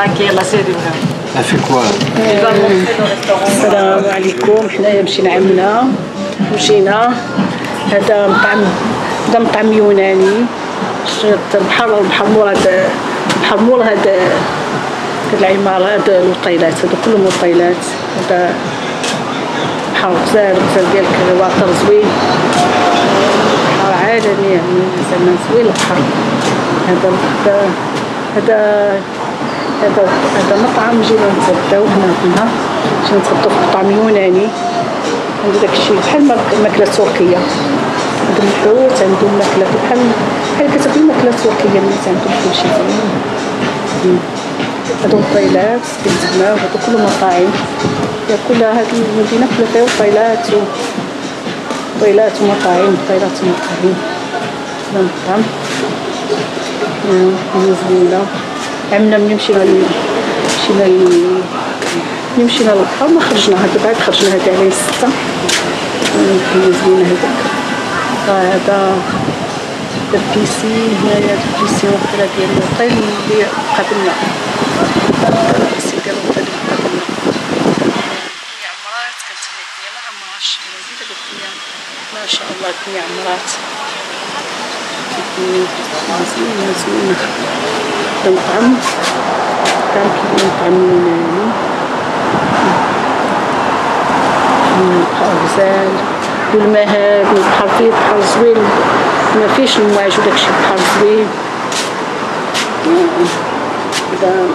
هاكي يلا السلام عليكم حنايا مشينا عمنا مشينا هذا مطعم هذا مطعم يوناني شفت البحر البحر مور هذا البحر مور هذا هاد العمارة هاد الوطيلات هادو كلهم وطيلات هذا بحر غزال غزال ديال الواطر زوين بحر عالمي يعني زعما زوين البحر هذا هذا هذا هذا مطعم جينا نتغداو هنا هنا جينا نتغداو في مطعم يوناني. عنده داك الشيء بحال الماكله التركيه عندهم الحوت عندهم ماكلة بحال بحال كتاكل الماكله التركيه الناس عندهم كلشي زوين هادو الطيلات كيتسماو هادو كلهم مطاعم كل هاد المدينة كلها فيها طيلات و طيلات ومطاعم طيلات ومطاعم. هذا مطعم. هي زوينة. عملنا ملي مشينا مشينا ملي مشينا للبحر ما خرجنا هذا بعد خرجنا هذا عليه ستة هي زوينة هذاك هذا البيسين هنايا البيسين وقيلا ديال الوطيل اللي قابلنا. البيسين ديال اللي قابلنا. عمرات كانت ما لي ما شاء الله الدنيا عمرات. زوينة زوينة هذا مطعم كان كيما مطعم يوناني بحر غزال والماء هاد البحر فيه بحر زوين ما فيش المواج وداكشي بحر زوين هذا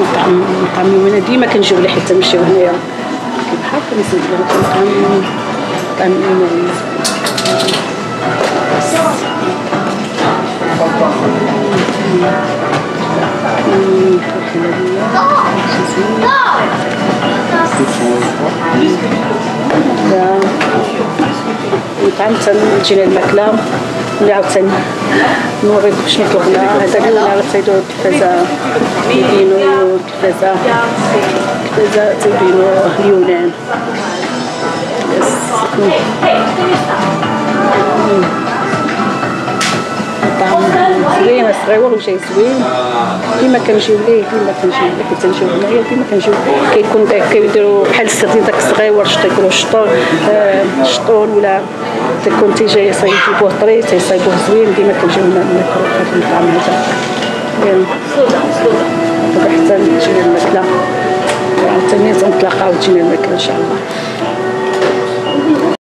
مطعم مطعم يوناني ديما كنجيو ليه حتى نمشيو هنايا كي بحر كنسمع له مطعم مطعم يوناني مطعم تنجينا الماكلة اللي عاوتاني نوريكم شنو طلبنا هذا اليوم اللي غتسيدو التلفازة يبينو التلفازة التلفازة تيبينو اليونان صغيور وجاي زوين ديما كنجيو ليه ديما كنجيو ليه كي تنجيو هنايا ديما كنجيو كيكون داك كيديروا بحال السردين داك الصغيور شتا يكونوا شطون آه، ولا تكون تيجي يصايبوه طري تيصايبوه زوين ديما كنجيو ناكلو هذا. المطعم هذا حتى تجينا الماكله عاوتاني تنتلاقاو تجينا الماكله إن شاء الله.